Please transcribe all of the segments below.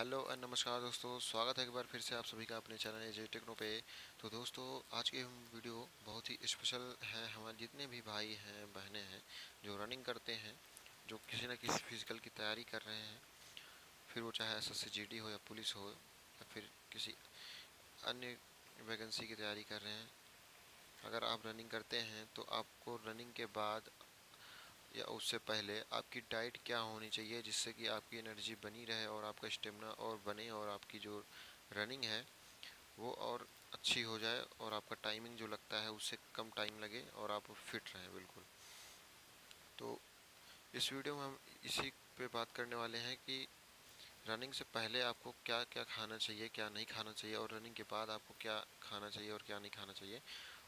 Hello और नमस्कार दोस्तों, स्वागत है एक बार फिर से आप सभी का अपने चैनल एजे टेक्नो पे। तो दोस्तों, आज की हम वीडियो बहुत ही स्पेशल है। हमारे जितने भी भाई हैं, बहनें हैं, जो रनिंग करते हैं, जो किसी न किसी फ़िज़िकल की तैयारी कर रहे हैं, फिर वो चाहे एस एस हो या पुलिस हो, या फिर किसी अन्य वैकेंसी की तैयारी कर रहे हैं। अगर आप रनिंग करते हैं तो आपको रनिंग के बाद या उससे पहले आपकी डाइट क्या होनी चाहिए जिससे कि आपकी एनर्जी बनी रहे और आपका स्टेमिना और बने और आपकी जो रनिंग है वो और अच्छी हो जाए और आपका टाइमिंग जो लगता है उससे कम टाइम लगे और आप फिट रहें, बिल्कुल। तो इस वीडियो में हम इसी पे बात करने वाले हैं कि रनिंग से पहले आपको क्या क्या खाना चाहिए, क्या नहीं खाना चाहिए और रनिंग के बाद आपको क्या खाना चाहिए और क्या नहीं खाना चाहिए।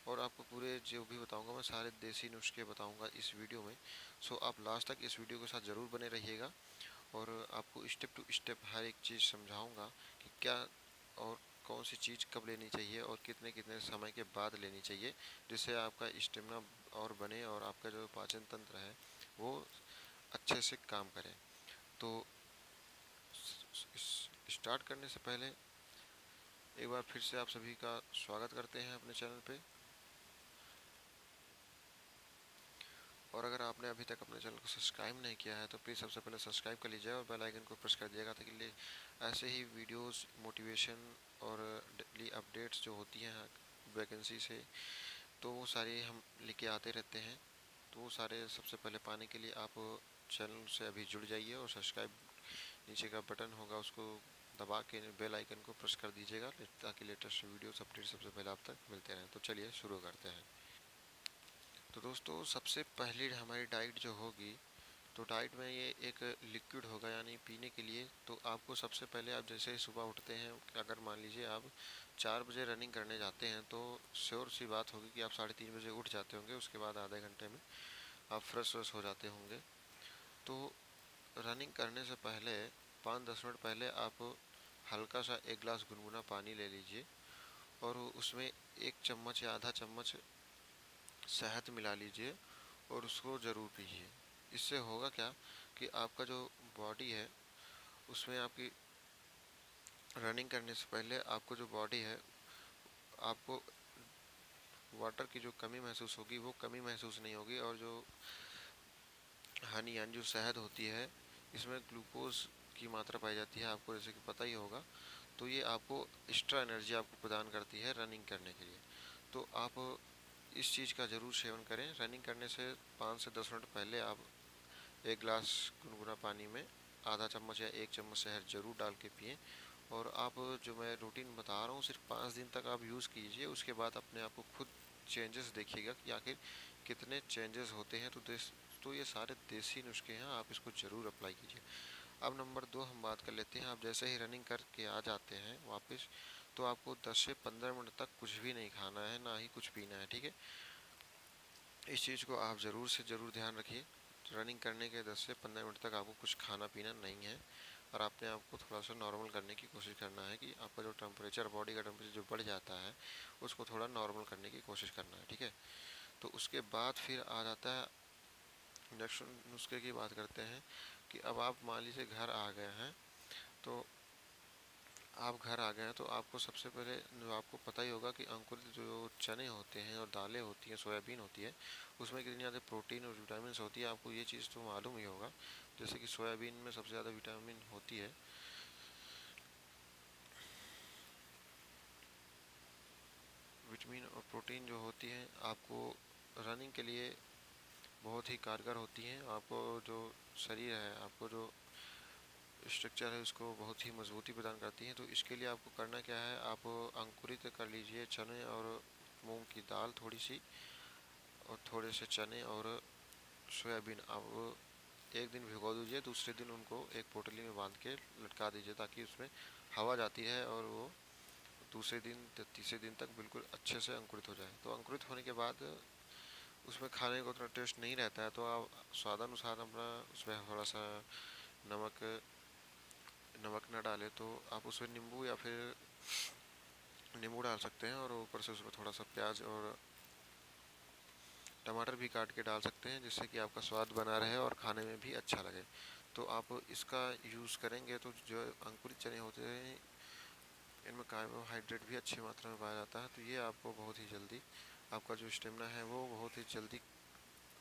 और आपको पूरे जो भी बताऊँगा, मैं सारे देसी नुस्खे बताऊँगा इस वीडियो में। सो आप लास्ट तक इस वीडियो के साथ ज़रूर बने रहिएगा और आपको स्टेप टू स्टेप हर एक चीज़ समझाऊँगा कि क्या और कौन सी चीज़ कब लेनी चाहिए और कितने कितने समय के बाद लेनी चाहिए, जिससे आपका स्टेमिना और बने और आपका जो पाचन तंत्र है, वो अच्छे से काम करें। तो स्टार्ट करने से पहले एक बार फिर से आप सभी का स्वागत करते हैं अपने चैनल पे। और अगर आपने अभी तक अपने चैनल को सब्सक्राइब नहीं किया है तो प्लीज़ सबसे पहले सब्सक्राइब कर लीजिए और बेल आइकन को प्रेस कर दिएगा ताकि ऐसे ही वीडियोस, मोटिवेशन और डेली अपडेट्स जो होती हैं वैकेंसी से तो वो सारी हम लेके आते रहते हैं। तो वो सारे सबसे पहले पाने के लिए आप चैनल से अभी जुड़ जाइए और सब्सक्राइब नीचे का बटन होगा, उसको दबा के बेल आइकन को प्रेस कर दीजिएगा, ताकि लेटेस्ट वीडियोस अपडेट सबसे पहले आप तक मिलते रहें। तो चलिए शुरू करते हैं। तो दोस्तों, सबसे पहली हमारी डाइट जो होगी तो डाइट में ये एक लिक्विड होगा, यानी पीने के लिए। तो आपको सबसे पहले आप जैसे ही सुबह उठते हैं, अगर मान लीजिए आप चार बजे रनिंग करने जाते हैं तो श्योर सी बात होगी कि आप साढ़े तीन बजे उठ जाते होंगे, उसके बाद आधे घंटे में आप फ्रेश व्रेश हो जाते होंगे। तो रनिंग करने से पहले, पाँच दस मिनट पहले आप हल्का सा एक गिलास गुनगुना पानी ले लीजिए, और उसमें एक चम्मच या आधा चम्मच शहद मिला लीजिए और उसको ज़रूर पीजिए। इससे होगा क्या कि आपका जो बॉडी है, उसमें आपकी रनिंग करने से पहले आपको जो बॉडी है, आपको वाटर की जो कमी महसूस होगी, वो कमी महसूस नहीं होगी और जो हनी यानी जो शहद होती है, इसमें ग्लूकोज की मात्रा पाई जाती है। आपको जैसे कि पता ही होगा तो ये आपको एक्स्ट्रा एनर्जी आपको प्रदान करती है रनिंग करने के लिए। तो आप इस चीज़ का ज़रूर सेवन करें। रनिंग करने से पाँच से दस मिनट पहले आप एक गिलास गुनगुना पानी में आधा चम्मच या एक चम्मच शहर ज़रूर डाल के पिए और आप जो मैं रूटीन बता रहा हूँ, सिर्फ़ पाँच दिन तक आप यूज़ कीजिए। उसके बाद अपने आप को खुद चेंजेस देखिएगा कि आखिर कितने चेंजेस होते हैं। तो देश तो ये सारे देसी नुस्खे हैं, आप इसको ज़रूर अप्लाई कीजिए। अब नंबर दो हम बात कर लेते हैं। आप जैसे ही रनिंग करके आ जाते हैं, वापस तो आपको 10 से 15 मिनट तक कुछ भी नहीं खाना है, ना ही कुछ पीना है, ठीक है? इस चीज़ को आप ज़रूर से ज़रूर ध्यान रखिए। रनिंग करने के 10 से 15 मिनट तक आपको कुछ खाना पीना नहीं है और आपने आपको थोड़ा सा नॉर्मल करने की कोशिश करना है कि आपका जो टेम्परेचर, बॉडी का टेम्परेचर जो बढ़ जाता है, उसको थोड़ा नॉर्मल करने की कोशिश करना है, ठीक है? तो उसके बाद फिर आ जाता है, नेक्स्ट नुस्खे की बात करते हैं कि अब आप मान लीजिए घर आ गए हैं तो आप घर आ गए हैं तो आपको सबसे पहले जो आपको पता ही होगा कि अंकुरित जो चने होते हैं और दालें होती हैं, सोयाबीन होती है, उसमें कितनी ज़्यादा प्रोटीन और विटामिन होती है, आपको ये चीज़ तो मालूम ही होगा। जैसे कि सोयाबीन में सबसे ज़्यादा विटामिन होती है। विटामिन और प्रोटीन जो होती है, आपको रनिंग के लिए बहुत ही कारगर होती हैं, आपको जो शरीर है, आपको जो स्ट्रक्चर है, उसको बहुत ही मजबूती प्रदान करती हैं। तो इसके लिए आपको करना क्या है, आप अंकुरित कर लीजिए चने और मूंग की दाल थोड़ी सी और थोड़े से चने और सोयाबीन। आप एक दिन भिगो दीजिए, दूसरे दिन उनको एक पोटली में बाँध के लटका दीजिए ताकि उसमें हवा जाती है और वो दूसरे दिन तीसरे दिन तक बिल्कुल अच्छे से अंकुरित हो जाए। तो अंकुरित होने के बाद उसमें खाने का उतना टेस्ट नहीं रहता है तो आप स्वादानुसार अपना उसमें थोड़ा सा नमक नमक ना डालें तो आप उसमें नींबू या फिर नींबू डाल सकते हैं और ऊपर से उसमें थोड़ा सा प्याज और टमाटर भी काट के डाल सकते हैं, जिससे कि आपका स्वाद बना रहे और खाने में भी अच्छा लगे। तो आप इसका यूज़ करेंगे तो जो अंकुरित चने होते हैं, इनमें कार्बोहाइड्रेट भी अच्छी मात्रा में पाया जाता है तो ये आपको बहुत ही जल्दी आपका जो स्टेमिना है वो बहुत ही जल्दी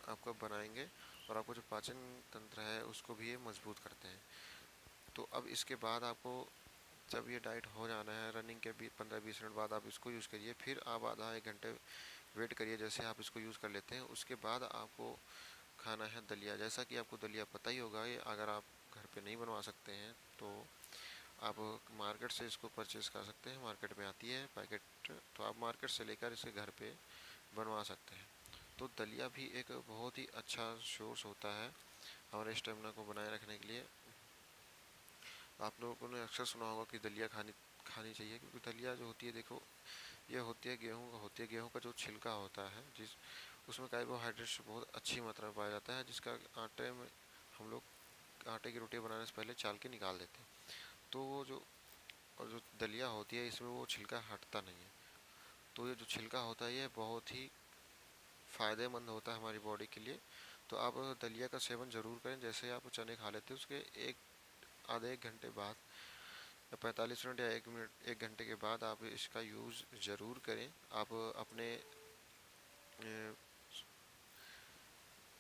आपका बनाएँगे और आपको जो पाचन तंत्र है उसको भी ये मज़बूत करते हैं। तो अब इसके बाद आपको जब ये डाइट हो जाना है रनिंग के भी पंद्रह, बीस मिनट बाद आप इसको यूज़ करिए, फिर आप आधा एक घंटे वेट करिए जैसे आप इसको यूज़ कर लेते हैं। उसके बाद आपको खाना है दलिया। जैसा कि आपको दलिया पता ही होगा, ये अगर आप घर पे नहीं बनवा सकते हैं तो आप मार्केट से इसको परचेज़ कर सकते हैं। मार्केट में आती है पैकेट तो आप मार्केट से लेकर इसे घर पे बनवा सकते हैं। तो दलिया भी एक बहुत ही अच्छा सोर्स होता है, हमारे स्टेमिना को बनाए रखने के लिए। आप लोगों ने अक्सर सुना होगा कि दलिया खानी खानी चाहिए, क्योंकि दलिया जो होती है, देखो, ये होती है गेहूँ का, होती है गेहूँ का जो छिलका होता है, जिस, उसमें कार्बोहाइड्रेट्स बहुत अच्छी मात्रा में पाया जाता है, जिसका आटे में हम लोग आटे की रोटी बनाने से पहले चाल के निकाल देते हैं। तो वो जो, और जो दलिया होती है, इसमें वो छिलका हटता नहीं है। तो ये जो छिलका होता है, ये बहुत ही फ़ायदेमंद होता है हमारी बॉडी के लिए। तो आप दलिया का सेवन ज़रूर करें, जैसे आप चने खा लेते हैं, उसके एक आधे एक घंटे बाद या पैंतालीस मिनट या एक मिनट, एक घंटे के बाद आप इसका यूज़ ज़रूर करें। आप अपने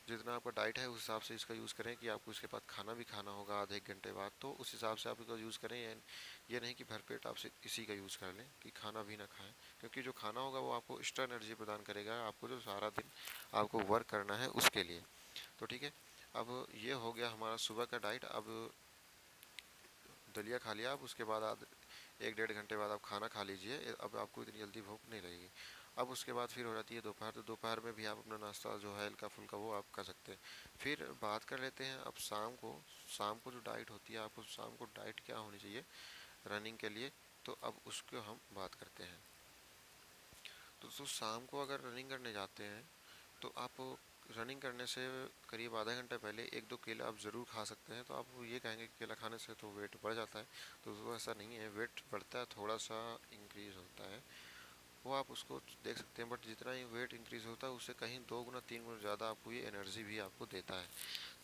जितना आपका डाइट है उस हिसाब से इसका यूज़ करें कि आपको इसके बाद खाना भी खाना होगा आधे एक घंटे बाद। तो उस हिसाब से आप इसका यूज़ करें ये नहीं कि भरपेट आप इसी का यूज़ कर लें कि खाना भी ना खाएँ, क्योंकि जो खाना होगा वो आपको एक्स्ट्रा एनर्जी प्रदान करेगा। आपको जो सारा दिन आपको वर्क करना है उसके लिए। तो ठीक है, अब ये हो गया हमारा सुबह का डाइट। अब दलिया खा लिया आप उसके बाद आप एक डेढ़ घंटे बाद आप खाना खा लीजिए अब आपको इतनी जल्दी भूख नहीं लगेगी। अब उसके बाद फिर हो जाती है दोपहर तो दोपहर में भी आप अपना नाश्ता जो है हल्का फुल्का वो आप कर सकते हैं। फिर बात कर लेते हैं अब शाम को शाम को जो डाइट होती है आपको शाम को डाइट क्या होनी चाहिए रनिंग के लिए तो अब उसको हम बात करते हैं। तो, तो शाम को अगर रनिंग करने जाते हैं तो आप रनिंग करने से करीब आधा घंटे पहले एक दो केला आप ज़रूर खा सकते हैं। तो आप ये कहेंगे कि केला खाने से तो वेट बढ़ जाता है। तो, वो ऐसा नहीं है वेट बढ़ता है थोड़ा सा इंक्रीज़ होता है। वो आप उसको देख सकते हैं बट जितना ही वेट इंक्रीज़ होता है उससे कहीं दो गुना तीन गुना ज़्यादा आपको ये एनर्जी भी आपको देता है।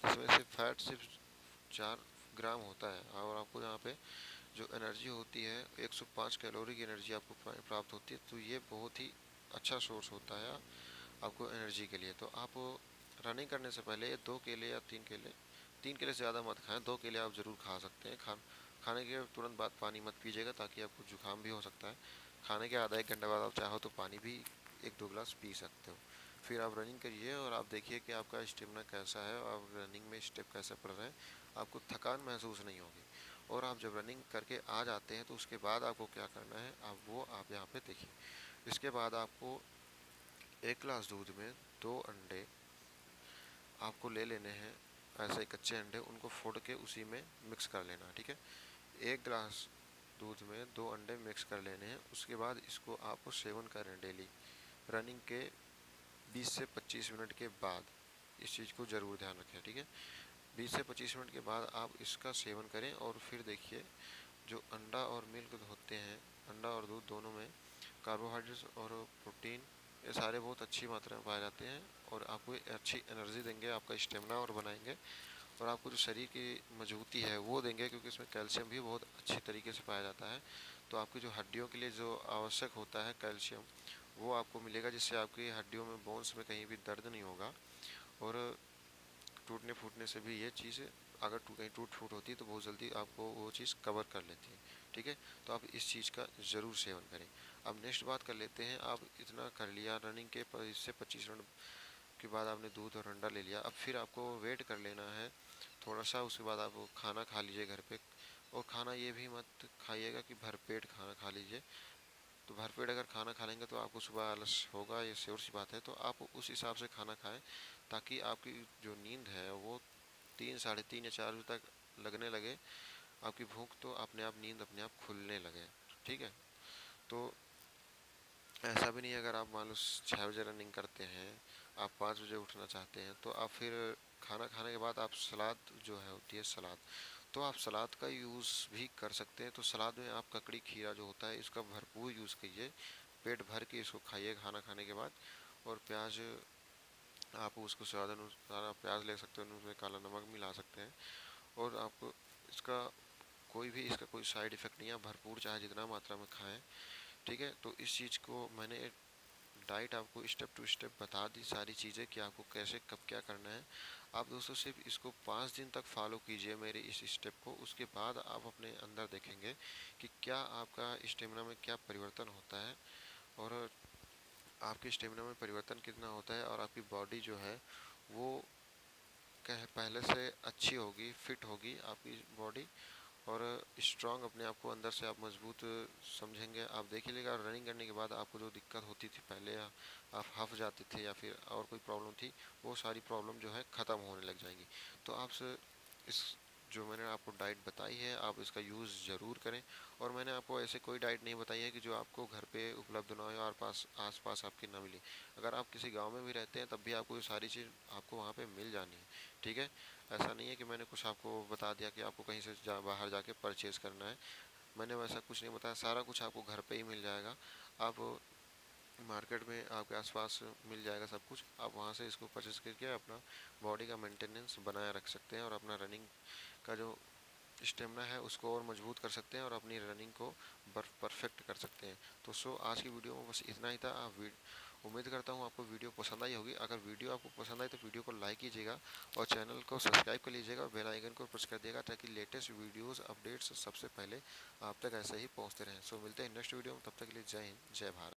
जिसमें से फैट सिर्फ़ चार ग्राम होता है और आपको यहाँ पे जो एनर्जी होती है 105 कैलोरी की एनर्जी आपको प्राप्त होती है। तो ये बहुत ही अच्छा सोर्स होता है। आपको एनर्जी के लिए। तो आप रनिंग करने से पहले दो केले या तीन केले तीन केले से ज़्यादा मत खाएँ। दो केले आप ज़रूर खा सकते हैं। खान, खाने के तुरंत बाद पानी मत पीजिएगा ताकि आपको जुकाम भी हो सकता है। खाने के आधा एक घंटे बाद आप चाहो तो पानी भी एक दो गिलास पी सकते हो। फिर आप रनिंग करिए और आप देखिए कि आपका स्टेमिना कैसा है आप रनिंग में स्टेप कैसे पड़ रहे हैं। आपको थकान महसूस नहीं होगी। और आप जब रनिंग करके आ जाते हैं तो उसके बाद आपको क्या करना है, आप वो आप यहाँ पे देखिए। इसके बाद आपको एक गिलास दूध में दो अंडे आपको ले लेने हैं, ऐसे कच्चे अंडे, उनको फोड़ के उसी में मिक्स कर लेना, ठीक है? एक गिलास दूध में दो अंडे मिक्स कर लेने हैं, उसके बाद इसको आप सेवन करें डेली रनिंग के 20 से 25 मिनट के बाद, इस चीज़ को ज़रूर ध्यान रखें, ठीक है? 20 से 25 मिनट के बाद आप इसका सेवन करें और फिर देखिए, जो अंडा और मिल्क होते हैं, अंडा और दूध दोनों में कार्बोहाइड्रेट्स और प्रोटीन ये सारे बहुत अच्छी मात्रा में पाए जाते हैं और आपको अच्छी एनर्जी देंगे, आपका स्टेमिना और बनाएँगे और आपको जो शरीर की मजबूती है वो देंगे क्योंकि इसमें कैल्शियम भी बहुत अच्छी तरीके से पाया जाता है। तो आपकी जो हड्डियों के लिए जो आवश्यक होता है कैल्शियम, वो आपको मिलेगा जिससे आपकी हड्डियों में बोन्स में कहीं भी दर्द नहीं होगा और टूटने फूटने से भी ये चीज़ अगर कहीं टूट फूट होती है तो बहुत जल्दी आपको वो चीज़ कवर कर लेती है। ठीक है? तो आप इस चीज़ का ज़रूर सेवन करें। अब नेक्स्ट बात कर लेते हैं, आप इतना कर लिया रनिंग के इससे पच्चीस रन के बाद आपने दूध और अंडा ले लिया, अब फिर आपको वेट कर लेना है, थोड़ा सा उसके बाद आप खाना खा लीजिए घर पे, और खाना ये भी मत खाइएगा कि भरपेट खाना खा लीजिए तो भरपेट अगर खाना खा लेंगे तो आपको सुबह आलस होगा, ये श्योर सी बात है तो आप उस हिसाब से खाना खाएँ, ताकि आपकी जो नींद है वो तीन, साढ़े तीन या चार बजे तक लगने लगे, आपकी भूख तो अपने आप, नींद अपने आप खुलने लगे, ठीक है? तो ऐसा भी नहीं अगर आप मान लो छः बजे रनिंग करते हैं, आप पाँच बजे उठना चाहते हैं तो आप फिर खाना खाने के बाद आप सलाद जो है, होती है सलाद तो आप सलाद का यूज़ भी कर सकते हैं। तो सलाद में आप ककड़ी, खीरा जो होता है, इसका भरपूर यूज़ कीजिए, पेट भर के इसको खाइए खाना खाने के बाद, और प्याज आप उसको स्वाद अनुसार प्याज ले सकते हैं, उसमें काला नमक मिला सकते हैं, और आपको इसका कोई भी, इसका कोई साइड इफ़ेक्ट नहीं है भरपूर चाहे जितना मात्रा में खाएँ ठीक है? तो इस चीज़ को मैंने डाइट आपको स्टेप टू स्टेप बता दी सारी चीज़ें कि आपको कैसे, कब क्या करना है। आप दोस्तों सिर्फ़ इसको पाँच दिन तक फॉलो कीजिए मेरे इस स्टेप को, उसके बाद आप अपने अंदर देखेंगे कि क्या आपका स्टेमिना में क्या परिवर्तन होता है और आपके स्टेमिना में परिवर्तन कितना होता है और आपकी बॉडी जो है वो कह, पहले से अच्छी होगी, फिट होगी आपकी बॉडी और स्ट्रांग अपने आप को अंदर से आप मज़बूत समझेंगे। आप देख लीजिएगा रनिंग करने के बाद आपको जो दिक्कत होती थी पहले, आप हफ जाते थे या फिर और कोई प्रॉब्लम थी, वो सारी प्रॉब्लम जो है ख़त्म होने लग जाएँगी। तो आप इस जो मैंने आपको डाइट बताई है, आप इसका यूज़ ज़रूर करें। और मैंने आपको ऐसे कोई डाइट नहीं बताई है कि जो आपको घर पे उपलब्ध ना हो और पास आस पास आपके ना मिले। अगर आप किसी गाँव में भी रहते हैं, तब भी आपको ये सारी चीज़ आपको वहाँ पे मिल जानी है, ठीक है? ऐसा नहीं है कि मैंने कुछ आपको बता दिया कि आपको कहीं से जा, बाहर जाके परचेज़ करना है। मैंने वैसा कुछ नहीं बताया, सारा कुछ आपको घर पर ही मिल जाएगा। आप मार्केट में आपके आसपास मिल जाएगा सब कुछ। आप वहाँ से इसको परचेज़ करके अपना बॉडी का मेंटेनेंस बनाए रख सकते हैं और अपना रनिंग का जो स्टेमिना है, उसको और मज़बूत कर सकते हैं और अपनी रनिंग को परफेक्ट कर सकते हैं। तो सो आज की वीडियो में बस इतना ही था। आप उम्मीद करता हूँ आपको वीडियो पसंद आई होगी। अगर वीडियो आपको पसंद आई तो वीडियो को लाइक कीजिएगा और चैनल को सब्सक्राइब कर लीजिएगा और बेल आइकन को प्रेस कर दिएगा ताकि लेटेस्ट वीडियोस, अपडेट्स सबसे पहले आप तक ऐसे ही पहुँचते रहें। सो, मिलते हैं नेक्स्ट वीडियो में। तब तक के लिए जय हिंद, जय भारत।